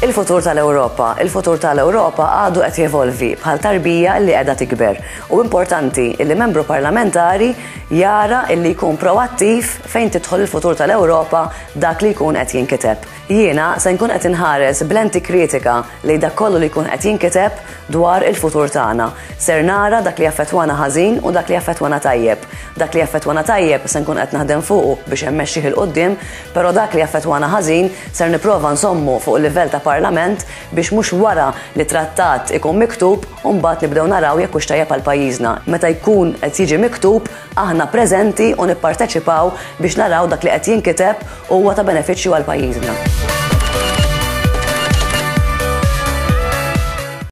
Il-futur tal-Ewropa. Il-futur tal-Ewropa għadu qed jevolvi bħal tarbija li qiegħda tikber. U importanti li membru parlamentari jara illi jkun proattiv fejn tidħol il-futur tal-Ewropa dak li jkun qed jinkiteb. Jiena se nkun qed inħares blenti kritika li dak kollu li jkun qed jinkiteb dwar il-futur tagħna. Ser nara dak li jaffetwana ħażin u dak li jaffetwana tajjeb. Dak li jaffetwana tajjeb se nkun qed naħdem fuqu biex emmexxih il-qudiem Però dak li jaffettwana ħażin ser nipprova nsommu fuq il-livell ta' Parlament biex mhux wara li trattat ikun miktub u mbagħad nibdew naraw jekk hux tajjeb għal pajjiżna. Meta jkun qed jiġi miktub aħna preżenti u nipparteċipaw biex naraw dak li qed jinkiteb huwa ta' benefiċċju għal pajjiżna.